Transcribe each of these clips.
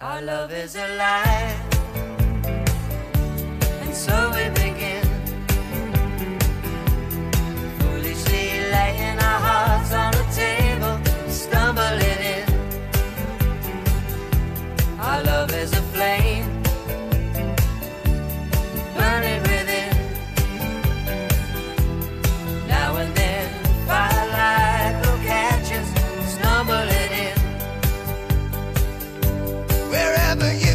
Our love is alive. never you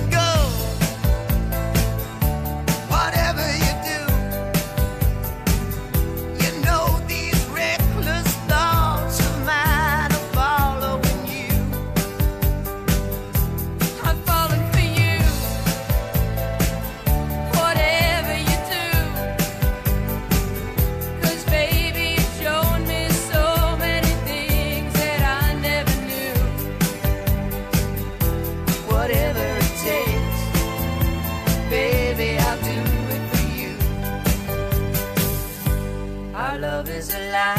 love is a lie.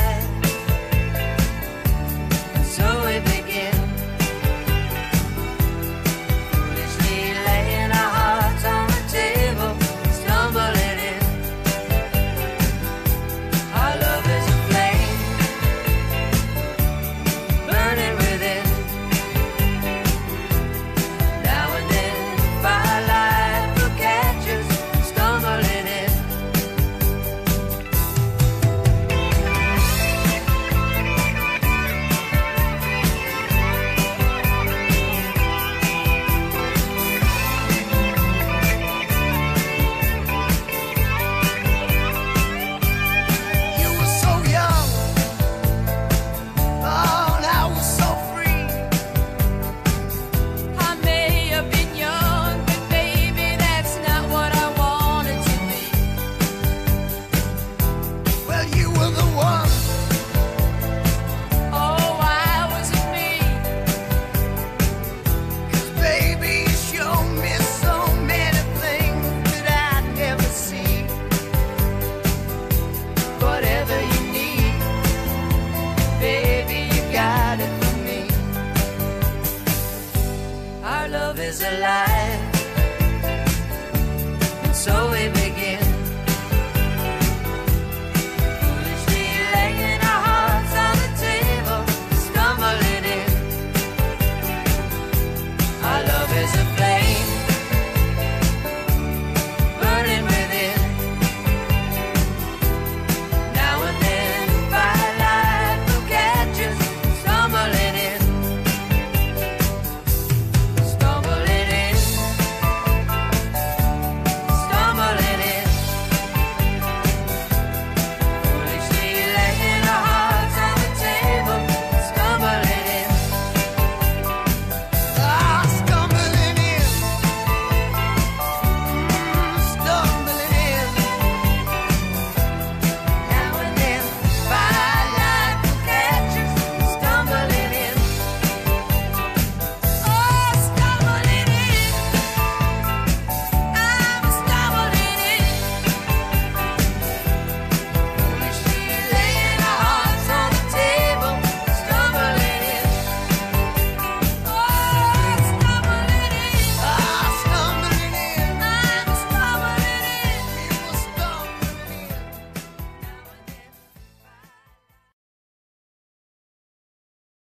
is alive.